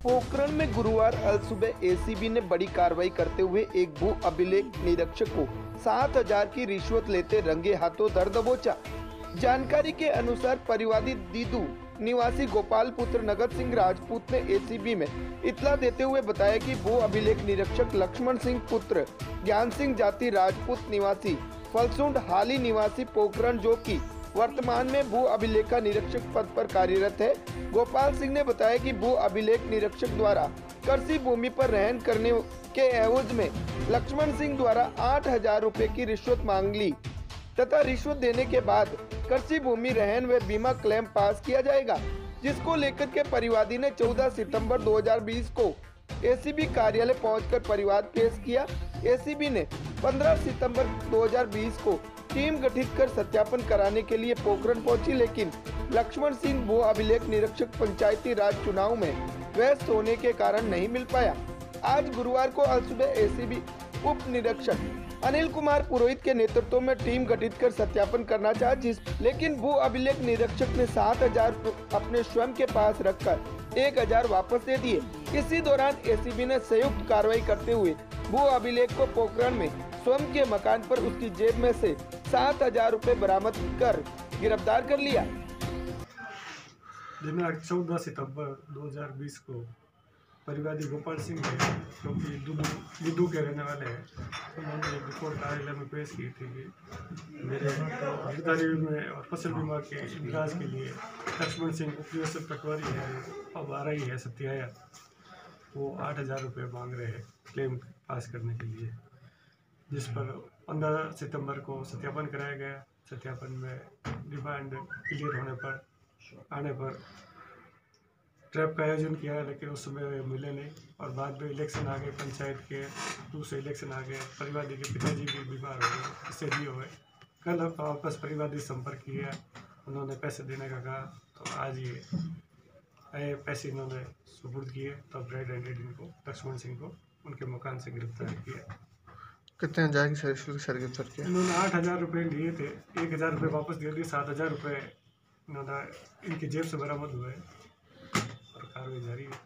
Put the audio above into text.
पोखरण में गुरुवार अल सुबह एसीबी ने बड़ी कार्रवाई करते हुए एक भू अभिलेख निरीक्षक को सात हज़ार की रिश्वत लेते रंगे हाथों दर दबोचा जानकारी के अनुसार परिवादी दीदू निवासी गोपाल पुत्र नगर सिंह राजपूत ने एसीबी में इतला देते हुए बताया कि भू अभिलेख निरीक्षक लक्ष्मण सिंह पुत्र ज्ञान सिंह जाति राजपूत निवासी, फलसुंड हाली निवासी पोखरण जो की वर्तमान में भू अभिलेखा निरीक्षक पद पर कार्यरत है। गोपाल सिंह ने बताया कि भू अभिलेख निरीक्षक द्वारा कृषि भूमि पर रहन करने के एवज में लक्ष्मण सिंह द्वारा आठ हज़ार रूपए की रिश्वत मांग ली, तथा रिश्वत देने के बाद कृषि भूमि रहन व बीमा क्लेम पास किया जाएगा, जिसको लेकर के परिवादी ने 14 सितंबर 2020 को एसीबी कार्यालय पहुंचकर परिवाद पेश किया। एसीबी ने 15 सितंबर 2020 को टीम गठित कर सत्यापन कराने के लिए पोखरण पहुँची, लेकिन लक्ष्मण सिंह भू अभिलेख निरीक्षक पंचायती राज चुनाव में व्यस्त होने के कारण नहीं मिल पाया। आज गुरुवार को अल सुबह एसीबी उप निरीक्षक अनिल कुमार पुरोहित के नेतृत्व में टीम गठित कर सत्यापन करना चाहा, जिस लेकिन भू अभिलेख निरीक्षक ने सात हज़ार अपने स्वयं के पास रखकर एक हज़ार वापस दे दिए। इसी दौरान एसीबी ने संयुक्त कार्रवाई करते हुए भू अभिलेख को पोखरण में स्वयं के मकान पर उसकी जेब में से सात हज़ार रूपए बरामद कर गिरफ़्तार कर लिया। दिनांक चौदह सितंबर 2020 को परिवादी गोपाल सिंह है जो कि दुदू के रहने वाले हैं। उन्होंने एक रिपोर्ट कार्यालय में पेश की थी कि मेरे गिरदारी में और फ़सल बीमा के इलाज के लिए लक्ष्मण सिंह उपनिवेशक पटवारी है, अब आ रही है सत्याया। वो आठ हज़ार रुपये मांग रहे हैं, क्लेम पास करने के लिए, जिस पर पंद्रह सितंबर को सत्यापन कराया गया। सत्यापन में डिमांड क्लियर होने पर, आने पर ट्रैप का आयोजन किया, लेकिन उस समय मिले नहीं। और बाद में इलेक्शन आ गए, पंचायत के दूसरे इलेक्शन आ गए। परिवादी के पिताजी भी बीमार हो गए, इससे भी हो गए कल वापस परिवादी संपर्क किया उन्होंने पैसे देने का कहा तो आज ये आए पैसे इन्होंने सुपुर्द किए। तब रेड एंडेड इनको, लक्ष्मण सिंह को उनके मकान से गिरफ़्तार किया। कितने की सर सर गिरफ़्तार किया? इन्होंने आठ हज़ार रुपये लिए थे, एक हज़ार रुपये वापस दे दिए, सात हज़ार रुपये इन्होंने इनकी जेब से बरामद हुए और कार्रवाई जारी है।